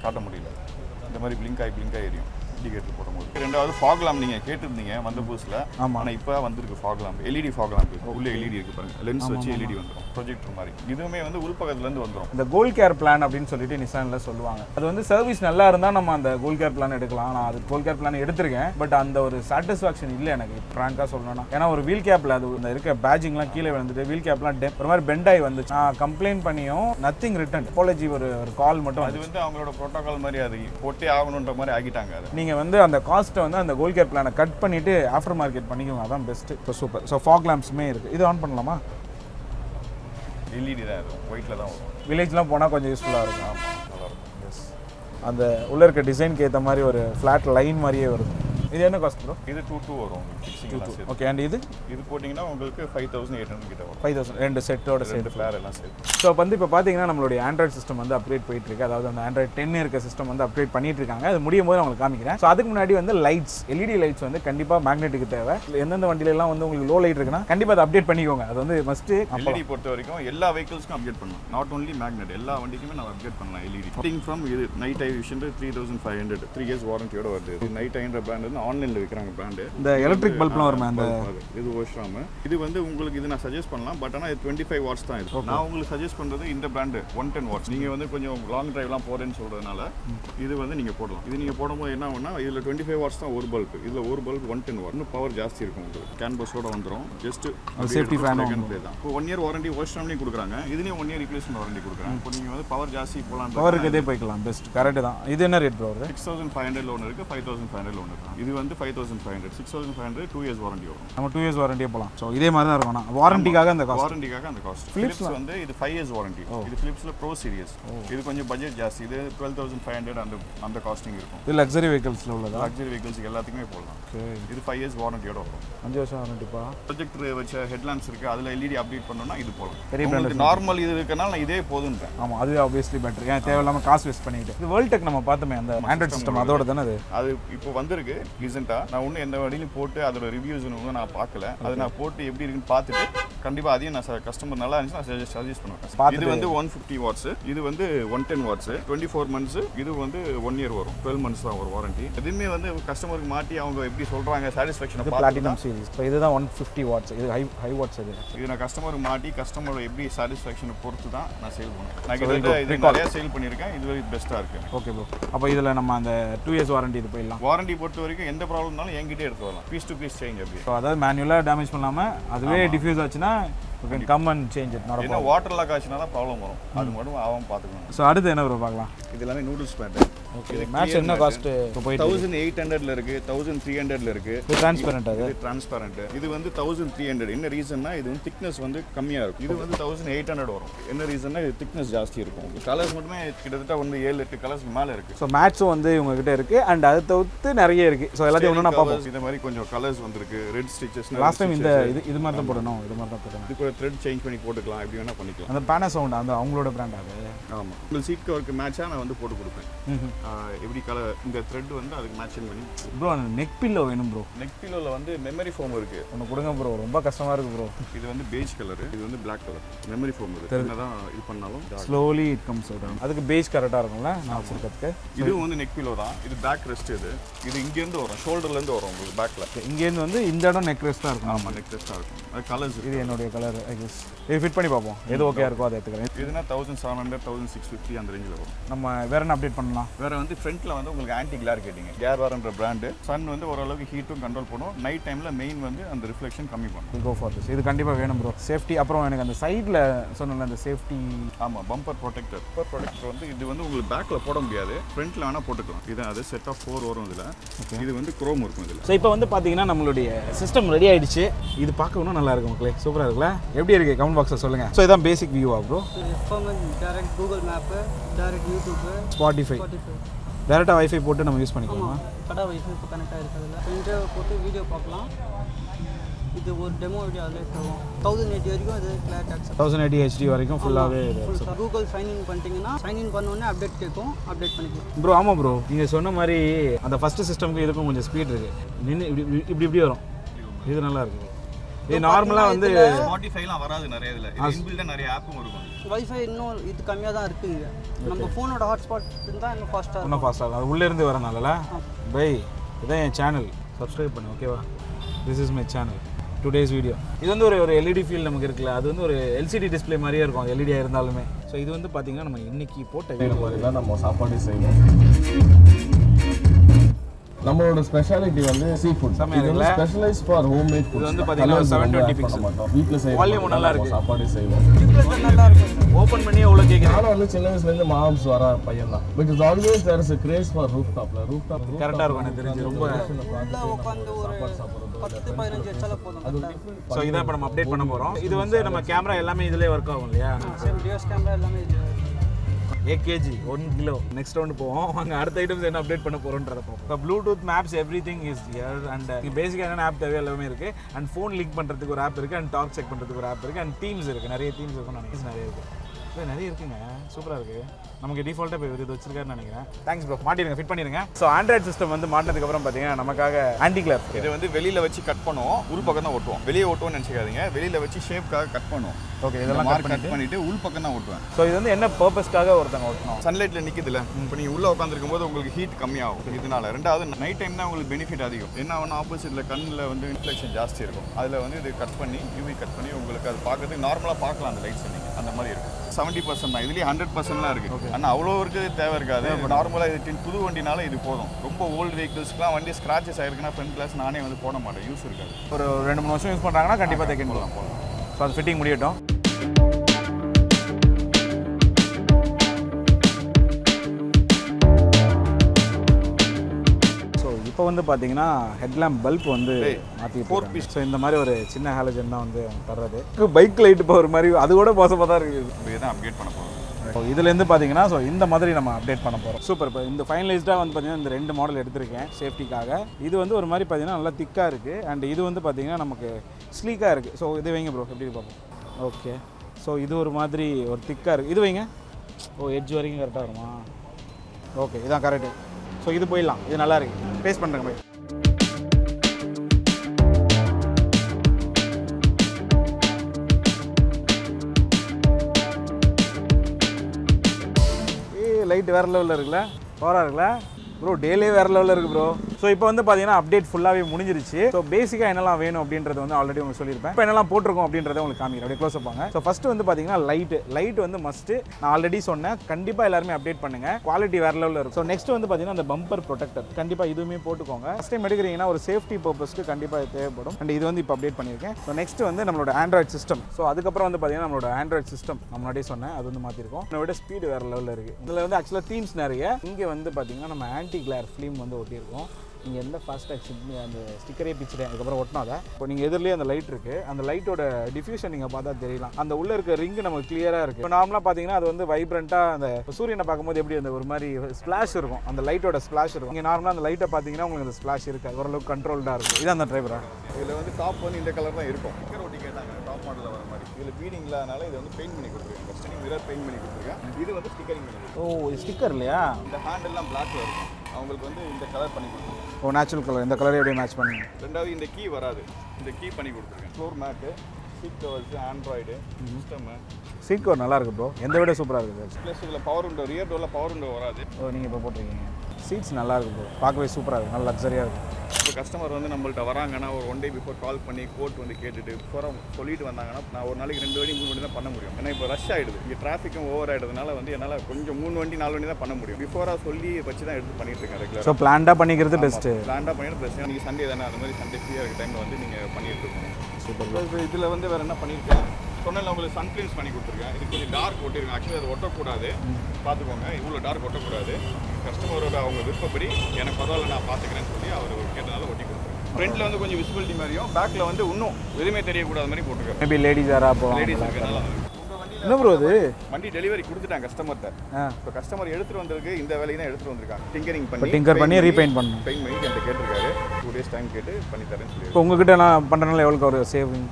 காட்ட முடியல. இந்த மாதிரி பிளிங்க் ஆகி பிளிங்க் ஆகி எரியும். இண்டிகேட்டர் போடும்போது. ரெண்டாவது ஃபாக் லாம்ப் நீங்க கேட்டிருந்தீங்க வந்த புதுசுல. ஆமா. ஆனா இப்போ வந்திருக்கு fog lamp LED fog lamp உள்ள எல்இடி இருக்கு பாருங்க. லென்ஸ் வச்சு எல்இடி வந்துடும் ப்ரொஜெக்டர் மாதிரி. இதுவுமே வந்து உள்பக்கத்துல இருந்து வந்துடும் இந்த கோல் கேர் பிளான் அப்படின்னு சொல்லிட்டு நிசான்ல சொல்லுவாங்க. அது வந்து சர்வீஸ் நல்லா இருந்தால் நம்ம அந்த கோல் கேர் பிளான் எடுக்கலாம். நான் அது கோல் கேர் பிளான் எடுத்திருக்கேன். பட் அந்த ஒரு சாட்டிஸ்ஃபேக்ஷன் இல்லை எனக்கு. ஃப்ராங்காக சொல்லணும்னா. ஏன்னா ஒரு வீல் கேப்பில் அது இந்த இருக்க பேஜிங்லாம் கீழே விழுந்துட்டு வீல் கேப்லாம் டெப் ஒரு மாதிரி பெண்ட் ஆகி வந்துச்சு. நான் கம்ப்ளைண்ட் பண்ணியும் நத்திங் ரிட்டன் அப்பாலஜி ஒரு ஒரு கால் மட்டும் அது வந்து அவங்களோட ப்ரோட்டோகால் மாதிரி அது போட்டே ஆகணுன்ற மாதிரி ஆகிட்டாங்க அது. நீங்கள் வந்து அந்த காஸ்ட்டை வந்து அந்த கோல் கேர் பிளானை கட் பண்ணிவிட்டு ஆஃப்டர் மார்க்கெட் பண்ணிக்கோங்க. அதான் பெஸ்ட்டு இப்போ சூப்பர் ஸோ ஃபாக் லேம்ப்ஸுமே இருக்குது இது ஆன் பண்ணலாமா? எல்இடி தான் இது ஒயிட்ல தான் வரும். வில்லேஜ்லாம் போனால் கொஞ்சம் யூஸ்ஃபுல்லாக இருக்கும். நல்லா இருக்கும். அந்த உள்ளே இருக்க டிசைனுக்கு ஏற்ற மாதிரி ஒரு ஃப்ளாட் லைன் மாதிரியே வருது இது என்ன காஸ்ட் ப்ரோ இது டூ டூ வரும் ஃபிக்ஸிங் ஓகே அண்ட் இது? இது போட்டிங்கன்னா உங்களுக்கு ஃபைவ் தௌசண்ட் எயிட் ஹண்ட்ரட் கிட்ட வரும். ஃபைவ் தௌசண்ட் ரெண்டு செட்டோட சேர்த்து. பேர் எல்லாம் சேர்த்து. ஸோ வந்து இப்போ பார்த்தீங்கன்னா நம்மளுடைய ஆண்ட்ராய்ட் சிஸ்டம் வந்து அப்கிரேட் போயிட்டு இருக்கு அதாவது அந்த ஆண்ட்ராய்ட் டென் இருக்க சிஸ்டம் வந்து அப்கிரேட் பண்ணிட்டு இருக்காங்க அது முடியும் போது நான் உங்களுக்கு காமிக்கிறேன். ஸோ அதுக்கு முன்னாடி வந்து லைட்ஸ் எல்இடி லைட்ஸ் வந்து கண்டிப்பாக மேக்னெட்டுக்கு தேவை. எந்தெந்த வண்டியில எல்லாம் வந்து உங்களுக்கு லோ லைட் இருக்குன்னா கண்டிப்பாக அதை அப்டேட் பண்ணிக்கோங்க. அது வந்து மஸ்ட்டு எல்இடி பொறுத்த வரைக்கும் எல்லா வெஹிக்கிள்ஸ்க்கும் அப்டேட் பண்ணலாம் நாட் ஒன்லி மேக்னெட் எல்லா வண்டிக்குமே நம்ம அப்டேட் பண்ணலாம் எல்இடி ஸ்டார்டிங் ஃப்ரம் இது night eye vision three thousand five hundred three years வாரண்டியோட வருது. நைட் ஐன்ற பிராண்ட் வந்து ஆன்லைனில் விற்கிறாங்க பிராண்டு இந்த எலக்ட்ரிக் பல்ப்லாம் வருமே அந்த இது ஓஷாம. இது வந்து உங்களுக்கு இது நான் சஜஸ்ட் பண்ணலாம் பட் ஆனால் இது டுவெண்ட்டி ஃபைவ் வாட்ஸ் தான் இது. நான் உங்களுக்கு சஜஸ்ட் பண்ணுறது இந்த பிராண்டு ஒன் டென் வாட்ஸ் நீங்கள் வந்து கொஞ்சம் லாங் டிரைவ்லாம் போகிறேன்னு சொல்கிறதுனால இது வந்து நீங்கள் போடலாம். இது நீங்கள் போடும்போது என்ன ஆகும்னா இதில் டுவெண்ட்டி ஃபைவ் வாட்ஸ் தான் ஒரு பல்ப் இதில் ஒரு பல்ப் ஒன் டென் வாட் இன்னும் பவர் ஜாஸ்தி இருக்கும் உங்களுக்கு. கேன்பஸோட வந்துடும் ஜஸ்ட் fan உம் தான். இப்போ ஒன் இயர் வாரண்டி ஓஷாம்லேயும் கொடுக்குறாங்க. இதுலேயும் ஒன் இயர் ரிப்ளேஸ்மெண்ட் வாரண்டி கொடுக்குறாங்க. இப்போ நீங்கள் வந்து பவர் ஜாஸ்தி போகலாம் பவருக்கு இதே போய்க்கலாம். பெஸ்ட் கரெக்டு தான். இது என்ன rate bro six thousand five hundred loan இருக்குது five thousand five hundred loan இருக்குது இது வந்து five thousand five hundred six thousand five hundred two years warranty வரும். நம்ம டூ இயர்ஸ் வாரண்டியே போகலாம் ஸோ இதே மாதிரி தான் இருக்கும் வாரண்டிக்காக அந்த காஸ்ட் வாரண்டிக்காக அந்த காஸ்ட் ஃபிலிப்ஸ் வந்து இது ஃபைவ் இயர்ஸ் வாரண்டி இது ஃபிலிப்ஸில் ப்ரோ சீரியஸ் இது கொஞ்சம் பட்ஜெட் ஜாஸ்தி. இது டுவெல் தௌசண்ட் ஃபைவ் ஹண்ட்ரட் அந்த அந்த காஸ்டிங் இருக்கும். இது லக்ஸரி வெஹிக்கல்ஸில் உள்ளதா? லக்ஸரி வெஹிக்கிள்ஸ் எல்லாத்துக்குமே போடலாம். இது ஃபைவ் இயர்ஸ் வாரண்டியோட வரும். அஞ்சு வருஷம் வாரண்டிப்பா ப்ரொஜெக்டர் வச்ச ஹெட்லாம்ப்ஸ் இருக்கு. அதில் எல்இடி அப்டேட் பண்ணோம்னா இது போகலாம் பெரிய உங்களுக்கு நார்மல் இது இருக்கனால நான் இதே போதுன்றேன். ஆமாம் அது ஆப்வியஸ்லி பெட்டர் ஏன் தேவையில்லாமல் காசு வேஸ்ட் பண்ணிட்டு இது வேர்ல்ட் டெக் நம்ம பார்த்தோமே அந்த ஆண்ட்ராய்ட் சிஸ்டம் அதோட தானே அது? அது இப்போ வந்திருக்கு. ரீசெண்டாக நான் இன்னும் எந்த வழியிலும் போட்டு அதோட ரிவ்யூஸ் ஒன்றும் நான் பார்க்கல. அதை நான் போட்டு எப்படி இருக்குன்னு பார்த்துட்டு கண்டிப்பாக அதையும் நான் கஸ்டமர் நல்லா இருந்துச்சு நான் சஜஸ்ட் பண்ணுவேன். இது வந்து ஒன் ஃபிஃப்டி வாட்ஸ் இது வந்து one ten watts twenty four months இது வந்து ஒன் இயர் வரும். டுவெல் மந்த்ஸ் தான் ஒரு வாரண்டி எதுவுமே வந்து கஸ்டமருக்கு மாட்டி அவங்க எப்படி சொல்கிறாங்க சாட்டிஸ்ஃபேக்ஷனை பிளாட்டினம் சீரிஸ் இப்போ இதுதான் ஒன் ஃபிஃப்டி வாட்ஸ் இது ஹை ஹை வாட்ஸ் இது. இது நான் கஸ்டமருக்கு மாட்டி கஸ்டமரோட எப்படி சாட்டிஸ்ஃபேக்ஷனை பொறுத்து தான் நான் சேல் பண்ணுவேன். நான் கிட்டத்தட்ட இது. நிறைய சேல் பண்ணியிருக்கேன். இது வரைக்கும் பெஸ்ட்டாக இருக்கு ஓகே ப்ரோ அப்போ இதில் நம்ம அந்த டூ இயர்ஸ் வாரண்டி இது போயிடலாம். வாரண்டி பொறுத்த வரைக்கும் எந்த ப்ராப்ளம்னாலும் என்கிட்டே எடுத்து வரலாம் பீஸ் டு பீஸ் சேஞ்ச் அப்படி ஸோ அதாவது மேனுவலாக டேமேஜ் பண்ணாமல் அதுவே டிஃப்யூஸ் ஆச்சுன்னா come and change it not water lock ஆச்சுனா தான் ப்ராப்ளம் வரும். அது மட்டும் அவன் பார்த்துக்கணும். ஸோ அடுத்து என்ன ப்ரோ பார்க்கலாம். இது எல்லாமே நூடுல்ஸ் பேட்டர் ஓகே மேட்ச் என்ன காஸ்ட்டு இப்போ போயிட்டு தௌசண்ட் எயிட் ஹண்ட்ரட்ல இருக்கு. தௌசண்ட் த்ரீ ஹண்ட்ரட்ல இருக்கு. இது டிரான்ஸ்பெரண்ட் அது இது? டிரான்ஸ்பரண்ட் இது வந்து தௌசண்ட் த்ரீ ஹண்ட்ரட் என்ன ரீசன்னா இது வந்து திக்னஸ் வந்து கம்மியா இருக்கும். இது வந்து தௌசண்ட் எயிட் ஹண்ட்ரட் வரும். என்ன ரீசன்னா இது திக்னஸ் ஜாஸ்தி இருக்கும். கலர்ஸ் மட்டுமே கிட்டத்தட்ட வந்து ஏழு எட்டு கலர்ஸ் மேல இருக்கு. ஸோ மேட்ச்சும் வந்து இவங்ககிட்ட இருக்குது அண்ட் அதை தவிர்த்து நிறைய இருக்குது ஸோ எல்லாத்தையும் ஒன்று நான் பார்ப்போம். இந்த மாதிரி கொஞ்சம் கலர்ஸ் வந்திருக்கு. ரெட் ஸ்டிச்சஸ் லாஸ்ட் டைம் இந்த இது இது மாதிரி தான் போடணும். இது மாதிரி தான் போடணும். இதுக்கு த்ரெட் சேஞ்ச் பண்ணி போட்டுக்கலாம். எப்படி வேணா பண்ணிக்கலாம். அந்த பேன சவுண்ட் அந்த அவங்களோட பிராண்ட் அது. ஆமா. உங்கள் சீட் கவருக்கு மேட்சா நான் வந்து போட்டு கொடுப்பேன். எப்படி கலர் இந்த த்ரெட் வந்து அதுக்கு மேட்சிங் பண்ணி ப்ரோ அந்த நெக் பில்லோ வேணும் ப்ரோ நெக் பில்லோல வந்து மெமரி ஃபோம் இருக்கு. ஒன்று கொடுங்க ப்ரோ ரொம்ப கஷ்டமாக இருக்குது ப்ரோ இது வந்து பேஜ் கலர் இது வந்து Black கலர் மெமரி ஃபோம் இது. என்னதான் இது பண்ணாலும் ஸ்லோலி இட் கம்ஸ் அவுட் அதுக்கு பேஸ் கரெக்டாக இருக்கும்ல? நான் வச்சிருக்கிறதுக்கு. இதுவும் வந்து நெக் பில்லோ தான். இது பேக் ரெஸ்ட் இது. இது இங்க இருந்து வரும். ஷோல்டர்ல இருந்து வரும் உங்களுக்கு பேக்ல இங்கேருந்து வந்து இந்த இடம் நெக் ரெஸ்ட் தான் இருக்கும். ஆமா நெக் ரெஸ்டா இருக்கும். கலர்ஸ் இது என்னுடைய கலர் ஐ கெஸ் இது ஃபிட் பண்ணி பார்ப்போம். எது ஓகே இருக்கோ அதை எடுத்துக்கிறேன். இதுனா thousand seven hundred thousand six fifty அந்த ரேஞ்சில் வரும். நம்ம வேற என்ன அப்டேட் பண்ணலாம்? வேற வந்து ஃப்ரண்ட்ல வந்து உங்களுக்கு ஆன்டி கிளார் கேட்டிங்க. கேர் வாரன்ற பிராண்டு சன் வந்து ஓரளவுக்கு ஹீட்டும் கண்ட்ரோல் பண்ணும். நைட் டைம்ல மெயின் வந்து அந்த ரிஃப்ளெக்ஷன் கம்மி பண்ணும். கோ ஃபார் திஸ் இது கண்டிப்பாக வேணும் ப்ரோ சேஃப்டி அப்புறம் எனக்கு அந்த சைடில் சொன்னல அந்த சேஃப்டி ஆமா பம்பர் ப்ரொடெக்டர் பம்பர் ப்ரொடெக்டர் வந்து இது வந்து உங்களுக்கு பேக்ல போட முடியாது. ஃப்ரண்ட்ல வேணா போட்டுக்கலாம். இது அது செட் ஆஃப் ஃபோர் வரும் இதுல. இது வந்து குரோம் இருக்கும் இதுல. ஸோ இப்போ வந்து பார்த்தீங்கன்னா நம்மளுடைய சிஸ்டம் ரெடி ஆயிடுச்சு. இது பார்க்க நல்லா இருக்கும் மக்களே. சூப்பராக இருக்குல்ல? எப்படி இருக்கு? கமெண்ட் பாக்ஸில் சொல்லுங்க. ஸோ இதான் basic வியூவா bro direct Google map direct YouTube Spotify டேரெக்டாக வைஃபை போட்டு நம்ம யூஸ் பண்ணிக்கலாமா கடை வைஃபை இப்போ கனெக்ட் ஆகிருக்கு அதில் இன்டர்வியூ போட்டு வீடியோ பார்க்கலாம். இது ஒரு டெமோ வீடியோ அதில் தரும் தௌசண்ட் எயிட்டி வரைக்கும் கிளாட் ஆக்சஸ் தௌசண்ட் எயிட்டி ஹெச்டி வரைக்கும் ஃபுல்லாகவே கூகுள் சைன்இன் பண்ணிட்டீங்கன்னா சைன்இன் பண்ணோடனே அப்டேட் கேட்கும். அப்டேட் பண்ணிக்கலாம். ப்ரோ ஆமாம் ப்ரோ நீங்கள் சொன்ன மாதிரி அந்த ஃபஸ்ட்டு சிஸ்டம்க்கு இதுக்கும் கொஞ்சம் ஸ்பீட் இருக்குது நின்று இப்படி- இப்படி இப்படி வரும். இது நல்லா இருக்குது இது நார்மலாக வந்து ஸ்பாட்டிஃபைலாம் வராது நிறைய இதில். இன்பில்டாக நிறைய ஆப்பும் இருக்கும். வைஃபை இன்னும் இது கம்மியாக தான் இருக்குங்க நம்ம ஃபோனோட ஹாட்ஸ்பாட் இருந்தால் இன்னும் ஃபாஸ்ட்டாக இன்னும் ஃபாஸ்ட்டாக அது உள்ளேருந்து வரனால பை இதான் என் சேனல் சப்ஸ்கிரைப் பண்ணு ஓகேவா this is my channel today's video இது வந்து ஒரு ஒரு எல்இடி ஃபீல் நமக்கு இருக்குல்ல. அது வந்து ஒரு எல்சிடி டிஸ்ப்ளே மாதிரியே இருக்கும். எல்இடியாக இருந்தாலுமே. ஸோ இது வந்து பார்த்தீங்கன்னா நம்ம இன்னைக்கு போட்ட வீடியோ மாதிரி தான் நம்ம சாப்பாடு செய்வோம். நம்மளோட ஸ்பெஷாலிட்டி வந்து சீ ஃபுட் இது வந்து? Specialise for home made food வந்து பாத்தீங்கன்னா 720 pixel. வீட்டில் செய்ய Volume நல்லா இருக்கு. சாப்பாடு செய்வோம் நல்லா இருக்கும். ஓப்பன் பண்ணி எவ்வளோ கேட்குறேன் நானும் வந்து சின்ன வயசுல இருந்து மாம்ஸ் வர பையன் தான் but is always there is craze for roof டாப்ல ரூஃப் டாப் கரெக்டாக இருக்கும் எனக்கு தெரிஞ்சு. ரொம்ப உள்ளே உட்காந்து ஒரு பத்து பதினஞ்சு வச்சாலே போதும் ஸோ இதான் இப்போ நம்ம அப்டேட் பண்ண போகிறோம் இது வந்து நம்ம கேமரா எல்லாமே இதிலே ஒர்க் ஆகும் இல்லையா? சேம் டிஎஸ் கேமரா எல்லாமே இது AKG one kilo next round போவோம். அங்கே அடுத்த ஐட்டம்ஸ் என்ன அப்டேட் பண்ண போகிறோன்றத பார்ப்போம். இப்போ Bluetooth maps everything is here and பேசிக்காக என்னென்ன ஆப் தேவை எல்லாமே இருக்குது அண்ட் ஃபோன் லிங்க் பண்ணுறதுக்கு ஒரு ஆப் இருக்குது அண்ட் டாக் செக் பண்ணுறதுக்கு ஒரு ஆப் இருக்குது அண்ட் டீம்ஸ் இருக்குது நிறைய டீம்ஸ் இருக்கும் நினைக்கிறேன். நிறைய இருக்குது நிறைய இருக்குங்க. சூப்பராக இருக்குது நமக்கு டிஃபால்ட்டாக இப்போ இது வச்சிருக்காருன்னு நினைக்கிறேன். தேங்க்ஸ் ப்ரோ மாட்டிடுங்க ஃபிட் பண்ணிடுங்க ஸோ ஆண்ட்ராய்ட் சிஸ்டம் வந்து மாட்டினதுக்கப்புறம் பார்த்தீங்கன்னா நமக்காக ஆன்டி கிளாப் இதை வந்து வெளியில வச்சு கட் பண்ணுவோம். உள் பக்கம் தான் ஒட்டுவோம் வெளியே ஒட்டுவோம்னு நினச்சிக்காதீங்க. வெளியில வச்சு ஷேப்காக கட் பண்ணுவோம். ஓகே இதெல்லாம் மார்க் கட் பண்ணிட்டு. உள் பக்கம் தான் ஒட்டுவேன் ஸோ இது வந்து என்ன பர்பஸ்க்காக ஒருத்தங்க ஓட்டணும்? சன்லைட்ல நிக்குதுல இப்போ நீங்க உள்ள உட்காந்துருக்கும் போது உங்களுக்கு ஹீட் கம்மியாகும். இதனால ரெண்டாவது நைட் டைம் தான் உங்களுக்கு பெனிஃபிட் அதிகம். என்ன ஒன்று ஆப்போசிட்ல கண்ணில் வந்து இன்ஃப்ளெக்ஷன் ஜாஸ்தி இருக்கும். அதில் வந்து இது கட் பண்ணி யூவி கட் பண்ணி உங்களுக்கு அது பார்க்கறதுக்கு நார்மலாக பார்க்கலாம் அந்த லைட்ஸ் நீங்க. அந்த மாதிரி இருக்கும். செவன்ட்டி பர்சன்ட் தான். இதுலேயே ஹண்ட்ரட் பர்சன்ட்லாம் இருக்கு. ஆனால் அவ்வளோ இருக்கிறது தேவை இருக்காது. நார்மலாக இது புது வண்டினால இது போதும். ரொம்ப ஓல்டு வெஹிக்கிள்ஸ்க்குலாம் வண்டி ஸ்க்ராச்சஸ் ஆயிருக்குன்னா ஃப்ரண்ட் கிளாஸ் நானே வந்து போட மாட்டேன். யூஸ் இருக்காது. ஒரு ரெண்டு மூணு வருஷம் யூஸ் பண்ணுறாங்கன்னா கண்டிப்பாக தைக்கணும் போகலாம் போகலாம் ஸோ அது ஃபிட்டிங் முடியட்டும். ஸோ இப்போ வந்து பார்த்தீங்கன்னா ஹெட்லாம்ப் பல்ப் வந்து மாற்றி ஃபோர் பீஸ் ஸோ இந்த மாதிரி ஒரு சின்ன ஹாலஜன் தான் வந்து தர்றது. பைக் லைட் ஒரு மாதிரி அது கூட மோசமாக தான் இருக்குது. இப்போ இதான் அப்டேட் பண்ண போகிறோம் இதுலேருந்து பார்த்தீங்கன்னா ஸோ இந்த மாதிரி நம்ம அப்டேட் பண்ண போகிறோம் சூப்பர் இப்போ இந்த ஃபைனலைஸ்டாக வந்து பார்த்தீங்கன்னா இந்த ரெண்டு மாடல் எடுத்திருக்கேன் சேஃப்டிக்காக இது வந்து ஒரு மாதிரி பார்த்தீங்கன்னா நல்லா திக்காக இருக்குது அண்ட் இது வந்து பார்த்தீங்கன்னா நமக்கு ஸ்லீக்காக இருக்குது ஸோ இது வைங்க ப்ரோ எப்படி பார்ப்போம் ஓகே ஸோ இது ஒரு மாதிரி ஒரு திக்காக இருக்குது இது வைங்க. ஓ எட்ஜ் வரைக்கும் கரெக்டாக வருமா? ஓகே இதான் கரெக்டு ஸோ இது போயிடலாம். இது நல்லா இருக்கு. பேஸ் பண்ணுறேங்க போய் ஹைட் வேறு லெவலில் இருக்குல்ல? பவராக இருக்குல்ல ப்ரோ டெய்லியும் வேறு லெவலில் இருக்குது ப்ரோ ஸோ இப்போ வந்து பார்த்தீங்கன்னா அப்டேட் ஃபுல்லாகவே முடிஞ்சிருச்சு. ஸோ பேசிக்காக என்னெல்லாம் வேணும் அப்படின்றது வந்து ஆல்ரெடி உங்களுக்கு சொல்லியிருப்பேன். இப்போ என்னெல்லாம் போட்டிருக்கோம் அப்படின்றத உங்களுக்கு காமிக்கிறேன். அப்படியே க்ளோஸ் அப்பாங்க ஸோ ஃபஸ்ட்டு வந்து பார்த்தீங்கன்னா லைட்டு லைட் வந்து மஸ்ட்டு நான் ஆல்ரெடி சொன்னேன். கண்டிப்பாக எல்லாருமே அப்டேட் பண்ணுங்க. குவாலிட்டி வேறு லெவலில் இருக்கும். ஸோ நெக்ஸ்ட் வந்து பார்த்தீங்கன்னா அந்த பம்பர் ப்ரொடெக்டர் கண்டிப்பாக இதுவுமே போட்டுக்கோங்க. ஃபஸ்ட் டைம் எடுக்கிறீங்கன்னா ஒரு சேஃப்டி பர்பஸ்க்கு கண்டிப்பாக தேவைப்படும். அண்ட் இது வந்து இப்போ அப்டேட் பண்ணியிருக்கேன். ஸோ நெக்ஸ்ட் வந்து நம்மளோட ஆண்ட்ராய்ட் சிஸ்டம் ஸோ அதுக்கப்புறம் வந்து பார்த்தீங்கன்னா நம்மளோட ஆண்ட்ராய்ட் சிஸ்டம் நான் முன்னாடியே சொன்னேன். அது வந்து மாற்றிருக்கோம் என்னோட விட ஸ்பீடு வேறு லெவலில் இருக்குது இதில் வந்து ஆக்சுவலாக தீம்ஸ் நிறைய. இங்கே வந்து பார்த்தீங்கன்னா நம்ம ஆன்டி கிளார் ஃபிலிம் வந்து ஒட்டியிருக்கோம். நீங்கள் எந்த ஃபாஸ்டாக் அந்த ஸ்டிக்கரே பிச்சுட்டேன் அதுக்கப்புறம் ஒட்டினாத இப்போ நீங்கள் எதிரிலேயே அந்த லைட் இருக்குது அந்த லைட்டோட டிஃப்யூஷன் நீங்கள் பார்த்தா தெரியலாம். அந்த உள்ளே இருக்க ரிங் நமக்கு கிளியராக இருக்குது இப்போ நார்மலாக பார்த்தீங்கன்னா அது வந்து வைப்ரண்ட்டாக அந்த சூரியனை பார்க்கும்போது எப்படி அந்த ஒரு மாதிரி ஸ்ப்ளாஷ் இருக்கும். அந்த லைட்டோட ஸ்ப்ளாஷ் இருக்கும். நீங்கள் நார்மலாக அந்த லைட்டை பார்த்தீங்கன்னா உங்களுக்கு அந்த ஸ்ப்ளாஷ் இருக்காது. ஓரளவுக்கு கண்ட்ரோல்டாக இருக்கும். இது அந்த டிரைவரா இதில் வந்து டாப் வந்து இந்த கலர் தான் இருக்கும். ஸ்டிக்கர் கேட்டாங்க டாப் மாடலில் வர மாதிரி. இதில் பீடிங் இல்லாதனால இதை வந்து பெயிண்ட் பண்ணி கொடுக்குறேன் மிரர் பெயிண்ட் பண்ணி கொடுத்துருக்கேன் இது வந்து ஸ்டிக்கரிங் பண்ணி. ஓ ஸ்டிக்கர் இல்லையா? இந்த ஹேண்டெல்லாம் பிளாக்ல இருக்கும். அவங்களுக்கு வந்து இந்த கலர் பண்ணி கொடுத்துருக்கேன். ஓ நேச்சுரல் கலர் இந்த கலரை எப்படி மேட்ச் பண்ணுங்க ரெண்டாவது இந்த கீ வராது. இந்த கீ பண்ணி கொடுத்துருக்கேன். Floor mat seat covers Android system seat cover நல்லா இருக்கு ப்ரோ எந்த விட சூப்பராக இருக்குது ப்ளஸ் இதில் பவர் விண்டோ ரியர் டோரில் பவர் விண்டோ வராது. ஓ நீங்கள் இப்போ போட்டிருக்கீங்க. சீட்ஸ் நல்லா இருக்கு ப்ரோ பார்க்கவே சூப்பராக இருக்குது நல்ல லக்ஸரியாக இருக்குது இப்போ கஸ்டமர் வந்து நம்மள்ட்ட வராங்கன்னா ஒரு ஒன் டே பிஃபோர் கால் பண்ணி கோட் வந்து கேட்டுட்டு பிஃபோராக சொல்லிட்டு வந்தாங்கன்னா நான் ஒரு நாளைக்கு ரெண்டு வண்டி மூணு வண்டி தான் பண்ண முடியும். ஏன்னா இப்போ ரஷ் ஆகிடுது இங்கே டிராஃபிக்கும் ஓவர் ஆகிடுறதுனால வந்து என்னால் கொஞ்சம் மூணு வண்டி நாலு வண்டி தான் பண்ண முடியும். பிஃபோராக சொல்லி வச்சு தான் எடுத்து பண்ணிட்டு இருக்கேன் ரெகுலர் ஸோ பிளான்டாக பண்ணிக்கிறது பெஸ்ட்டு பிளான்டாக பண்ணிட்டு ப்ளஸ் நீங்கள் சண்டே தானே அந்த மாதிரி சண்டே ஃப்ரீயாக இருக்க டைமில் வந்து நீங்கள் பண்ணிட்டு இருக்கணும். சூப்பர் இதில் வந்து வேறு என்ன பண்ணியிருக்கேன் சொன்னல உங்களுக்கு சன்க்ளீன்ஸ் பண்ணி கொடுத்துருக்கேன். இது கொஞ்சம் டார்க் ஒட்டிருக்கேன். ஆக்சுவலி அது ஒட்டக்கூடாது. பார்த்துக்கோங்க இவ்வளோ டார்க் ஒட்டக்கூடாது. கஸ்டமரோட அவங்க விருப்பப்படி எனக்கு பரவாயில்ல நான் பார்த்துக்கிறேன்னு சொல்லி அவர் கேட்டனால ஒட்டி கொடுத்துருக்கேன். ஃப்ரண்ட்டில் வந்து கொஞ்சம் விசிபிலிட்டி மாதிரியும் பேக்கில் வந்து இன்னும் எதுவுமே தெரியக்கூடாத மாதிரி போட்டுருக்கேன் மேபி லேடிஸ் யாரா போவாங்க லேடிஸ் இருக்கனால. என்ன ப்ரோ இது? வண்டி டெலிவரி கொடுத்துட்டாங்க கஸ்டமர்கிட்ட இப்போ கஸ்டமர் எடுத்துட்டு வந்திருக்கு இந்த வேலையை தான் எடுத்துட்டு வந்திருக்காங்க. டிங்கரிங் பண்ணி டிங்கர் பண்ணி ரீபெயிண்ட் பண்ணணும். பெயிண்ட் பண்ணி என்கிட்ட கேட்டிருக்காரு. டூ டேஸ் டைம் கேட்டு பண்ணி சொல்லி இப்போ உங்ககிட்ட நான் பண்ணுறதுனால எவ்வளோ ஒரு சேவிங்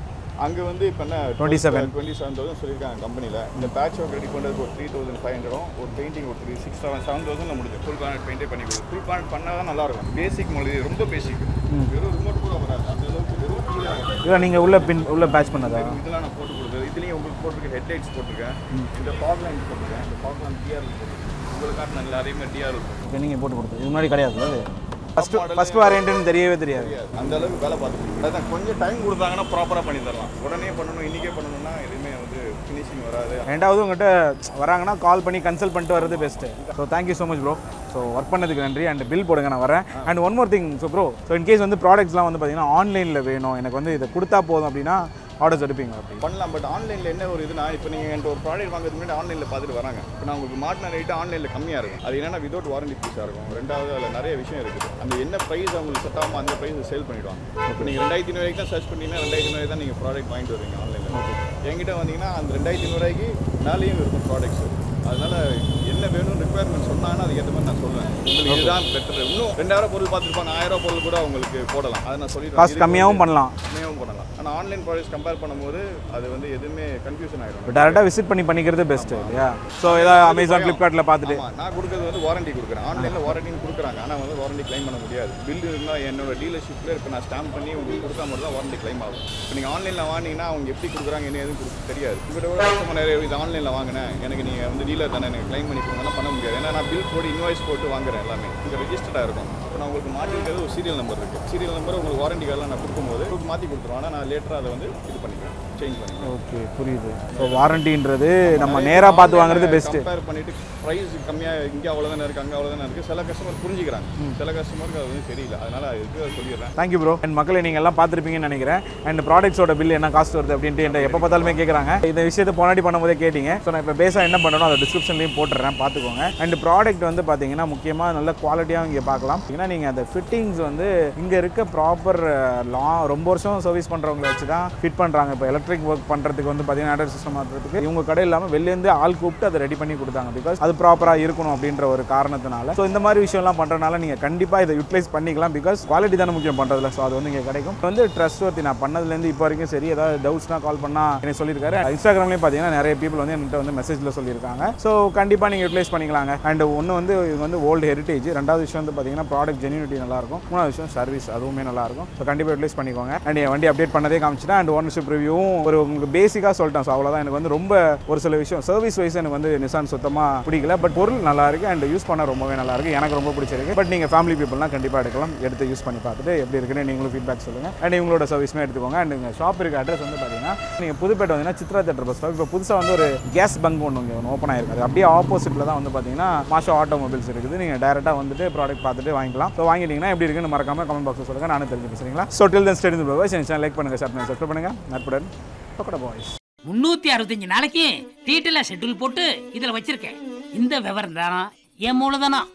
அங்கே வந்து இப்போ என்ன 27. டுவெண்ட்டி செவன் தௌசண்ட் சொல்லியிருக்காங்க கம்பெனியில் இந்த பேட்ச் ஒர்க் ரெடி பண்ணுறதுக்கு ஒரு த்ரீ தௌசண்ட் ஃபைவ் ஹண்ட்ரடும் ஒரு பெயிண்டிங் ஒரு three six seven seven thousand முடிஞ்சு. ஃபுல் கார்னட் பெயிண்டே பண்ணி கொடுத்து ஃபுல் கார்னட் பண்ணால் தான் நல்லா இருக்கும் பேசிக் மொழி ரொம்ப பேசிக் வெறும் ரிமோட் கூட வராது. அந்த அளவுக்கு வெறும் இல்லை நீங்கள் உள்ள பின் உள்ள பேட்ச் பண்ணதா? இதெல்லாம் நான் போட்டு கொடுத்தது இதுலேயும் உங்களுக்கு போட்டிருக்க ஹெட்லைட்ஸ் போட்டிருக்கேன். இந்த ஃபாக் லைன் போட்டிருக்கேன். இந்த ஃபாக் லைன் டிஆர்எல் போட்டிருக்கேன். உங்களுக்கு நல்ல அதே மாதிரி டிஆர்எல் போட்டிருக்கேன். இப்போ நீங்கள் போட்டு கொடுத்தது இது முன்னாடி கிடையாது. அது ஃபஸ்ட்டு ஃபஸ்ட் வாரண்ட்டுன்னு தெரியவே தெரியாது. அந்த அளவுக்கு வேலை அதான் கொஞ்சம் டைம் கொடுத்தாங்கன்னா ப்ராப்பராக பண்ணி தரலாம். உடனே பண்ணணும் இன்றைக்கே பண்ணணும்னா எதுவுமே வந்து ஃபினிஷிங் வராது. ரெண்டாவது உங்கள்கிட்ட வராங்கன்னா கால் பண்ணி கன்சல்ட் பண்ணிட்டு வர்றது best so thank you so much bro so work பண்ணதுக்கு நன்றி. அண்ட் பில் போடுங்க நான் வரேன் and one more thing so bro so in case வந்து ப்ராடக்ட்ஸ்லாம் வந்து பார்த்தீங்கன்னா ஆன்லைனில் வேணும். எனக்கு வந்து இதை கொடுத்தா போதும் அப்படின்னா ஆர்டர்ஸ் எடுப்பீங்க அப்படி. பண்ணலாம் பட் ஆன்லைனில் என்ன ஒரு இதுனா இப்போ நீங்கள் என்கிட்ட ஒரு ப்ராடக்ட் வாங்குறதுக்கு முன்னாடி ஆன்லைனில் பார்த்துட்டு வராங்க. இப்போ நான் உங்களுக்கு மாட்டின ரேட்டு ஆன்லைனில் கம்மியாக இருக்கும். அது என்னன்னா விதவுட் வாரண்டி பீஸாக இருக்கும். ரெண்டாவது அதில் நிறைய விஷயம் இருக்குது. அந்த என்ன ப்ரைஸ் அவங்களுக்கு செட் ஆகாமல் அந்த ப்ரைஸ் சேல் பண்ணிடுவாங்க. இப்போ நீங்கள் ரெண்டாயிரத்தி ஐநூறு தான் சர்ச் பண்ணீங்கன்னா ரெண்டாயிரத்தி ஐநூறு தான் நீங்கள் ப்ராடக்ட் வாங்கிட்டு வருவீங்க ஆன்லைனில் என்கிட்ட வந்தீங்கன்னா அந்த ரெண்டாயிரத்தி ஐநூறுவாய்க்கு மேலேயும் இருக்கும் ப்ராடக்ட்ஸ் அதனால என்ன வேணும் ரெக்குயர்மெண்ட் சொன்னாங்கன்னா அதுக்கேற்ற மாதிரி நான் சொல்லுவேன் உங்களுக்கு இதுதான் பெட்டர் இன்னும் ரெண்டாயிரம் பொருள் பார்த்துருப்பாங்க ஆயிரம் பொருள் கூட உங்களுக்கு போடலாம். அதை நான் காஸ்ட் இதுக்கு கம்மியாகவும் பண்ணலாம். கம்மியாகவும் பண்ணலாம். ஆனால் ஆன்லைன் ப்ராடக்ட்ஸ் கம்பேர் பண்ணும்போது அது வந்து எதுவுமே கன்ஃபியூஷன் ஆகிடும் இப்போ டேரெக்டாக விசிட் பண்ணி பண்ணிக்கிறது பெஸ்ட்டு இல்லையா? ஸோ ஏதாவது அமேசான் ஃப்ளிப்கார்ட்டில் பார்த்துட்டு நான் கொடுக்கறது வந்து வாரண்டி கொடுக்குறேன். ஆன்லைனில் வாரண்டின்னு கொடுக்குறாங்க. ஆனால் வந்து வாரண்டி க்ளைம் பண்ண முடியாது. பில் இருந்தால் என்னோட டீலர்ஷிப்பில் இப்போ நான் ஸ்டாம்ப் பண்ணி உங்களுக்கு கொடுத்தா மட்டும் தான் வாரண்டி க்ளைம் ஆகும். இப்போ நீங்கள் ஆன்லைனில் வாங்கினீங்கன்னா அவங்க எப்படி கொடுக்குறாங்க என்ன எதுவும் கொடுக்க தெரியாது. உங்கள்கிட்ட கூட கஸ்டமர் நிறைய இது ஆன்லைனில் வாங்கினேன். எனக்கு நீங்கள் வந்து டீலர் தானே எனக்கு க்ளைம் பண்ணி கொடுங்கன்னா பண்ண முடியாது. ஏன்னா நான் பில் போட்டு இன்வாய்ஸ் போட்டு வாங்குறேன் எல்லாமே. இங்கே ரெஜிஸ்டர்டாக இருக்கும். நான் உங்களுக்கு மாற்றிருக்கிறது ஒரு சீரியல் நம்பர் இருக்குது சீரியல் நம்பர் உங்களுக்கு வாரண்டி கார்டெலாம் நான் கொடுக்கும்போது உங்களுக்கு மாற்றி கொடுத்துருவோம். ஆனால் நான் லேட்டராக அதை வந்து இது பண்ணிக்கிறேன். சேஞ்ச் பண்ணிக்கிறேன். ஓகே புரியுது. ஸோ வாரண்டின்றது நம்ம நேராக பார்த்து வாங்குறது பெஸ்ட்டு கம்பேர் பண்ணிட்டு பிரைஸ் கம்மியா இங்க அவ்வளவுதானே இருக்கு அங்க அவ்வளவுதானே இருக்கு. சில கஸ்டமர் புரிஞ்சுக்கிறாங்க. சில கஸ்டமருக்கு அது வந்து தெரியல. அதனால அதுக்கு அதை சொல்லிடுறேன். தேங்க்யூ ப்ரோ அண்ட் மக்களை நீங்கள் எல்லாம் பார்த்துருப்பீங்கன்னு நினைக்கிறேன். அண்ட் ப்ராடக்ட்ஸோட பில் என்ன காஸ்ட் வருது அப்படின்ட்டு என்ன எப்போ பார்த்தாலுமே கேட்குறாங்க இந்த விஷயத்தை போனாடி பண்ணும்போதே கேட்டிங்க. ஸோ நான் இப்போ பேச என்ன பண்ணணும் அதை டிஸ்கிரிப்ஷன்லையும் போட்டுறேன் பார்த்துக்கோங்க. அண்ட் ப்ராடக்ட் வந்து பார்த்தீங்கன்னா முக்கியமாக நல்ல குவாலிட்டியாக இங்கே பார்க்கலாம். ஏன்னா நீங்கள் அந்த ஃபிட்டிங்ஸ் வந்து இங்கே இருக்க ப்ராப்பர் லா ரொம்ப வருஷம் சர்வீஸ் பண்ணுறவங்கள வச்சு தான் ஃபிட் பண்ணுறாங்க இப்போ எலக்ட்ரிக் ஒர்க் பண்ணுறதுக்கு வந்து பார்த்தீங்கன்னா ஆண்டர் சிஸ்டம் மாற்றுறதுக்கு இவங்க கடை இல்லாமல் வெளிலேருந்து ஆள் கூப்பிட்டு அதை ரெடி பண்ணி கொடுத்தாங்க. பிகாஸ் அது ப்ராப்பராக இருக்கணும் அப்படின்ற ஒரு காரணத்தினால. ஸோ இந்த மாதிரி விஷயம்லாம் பண்ணுறதுனால நீங்கள் கண்டிப்பாக இதை யூட்டிலைஸ் பண்ணிக்கலாம் பிகாஸ் குவாலிட்டி தானே முக்கியம் பண்ணுறதுல ஸோ அது வந்து இங்கே கிடைக்கும். வந்து ட்ரஸ்ட் ஒர்த்தி நான் பண்ணதுலேருந்து இப்போ வரைக்கும் சரி ஏதாவது டவுட்ஸ்னா கால் பண்ணால் எனக்கு சொல்லியிருக்காரு. இன்ஸ்டாகிராம்லேயும் பார்த்தீங்கன்னா நிறைய பீப்பிள் வந்து என்கிட்ட வந்து மெசேஜில் சொல்லியிருக்காங்க. ஸோ கண்டிப்பாக நீங்கள் யூட்டிலைஸ் பண்ணிக்கலாங்க. அண்ட் ஒன்று வந்து இது வந்து ஓல்டு ஹெரிட்டேஜ் ரெண்டாவது விஷயம் வந்து பார்த்தீங்கன்னா ப்ராடக்ட் ஜென்யூனிட்டி நல்லாயிருக்கும். மூணாவது விஷயம் சர்வீஸ் அதுவுமே நல்லாயிருக்கும். ஸோ கண்டிப்பாக யூட்டிலைஸ் பண்ணிக்கோங்க. அண்ட் என் வண்டி அப்டேட் பண்ணதே காமிச்சிட்டேன். அண்ட் ஓனர்ஷிப் ரிவ்யூவும் ஒரு உங்களுக்கு பேசிக்காக சொல்லிட்டேன். ஸோ அவ்வளோதான் எனக்கு வந்து ரொம்ப ஒரு சில விஷயம் சர்வீஸ் வைஸ் எனக்கு வந்து நிசான் சுத்தமாக பிடிக்கல பட் பொருள் நல்லா இருக்கு அண்ட் யூஸ் பண்ண ரொம்பவே நல்லா இருக்கு. எனக்கு ரொம்ப பிடிச்சிருக்கு. பட் நீங்கள் ஃபேமிலி பீப்புள்லாம் கண்டிப்பாக எடுக்கலாம். எடுத்து யூஸ் பண்ணி பார்த்துட்டு எப்படி இருக்குன்னு நீங்களும் ஃபீட்பேக் சொல்லுங்கள் அண்ட் இவங்களோட சர்வீஸுமே எடுத்துக்கோங்க. அண்ட் எங்கள் ஷாப் இருக்க அட்ரஸ் வந்து பார்த்தீங்கன்னா நீங்கள் புதுப்பேட்டை வந்தீங்கன்னா சித்ரா தேட்டர் பஸ் ஸ்டாப் இப்போ புதுசாக வந்து ஒரு கேஸ் பங்க் ஒன்று இங்கே ஒன்று ஓப்பன் ஆயிருக்காது. அப்படியே ஆப்போசிட்டில் தான் வந்து பார்த்தீங்கன்னா மாஷா ஆட்டோமொபைல்ஸ் இருக்குது. நீங்கள் டேரெக்டாக வந்துட்டு ப்ராடக்ட் பார்த்துட்டு வாங்கிக்கலாம். ஸோ வாங்கிட்டீங்கன்னா எப்படி இருக்குன்னு மறக்காம கமெண்ட் பாக்ஸில் சொல்லுங்கள் நானும் தெரிஞ்சுக்கிறேன் சரிங்களா? So till then state like பண்ணுங்கள் ஷேர் பண்ணுங்கள் சப்ஸ்கிரைப் பண்ணுங்கள் நட்புடன். பாய்ஸ் முன்னூத்தி அறுபத்தஞ்சு நாளைக்கு டீட்டெயிலாக ஷெட்யூல் போட்டு இதில் வச்சிருக்கேன். இந்த விவரம் தானா? என் மூலதனம்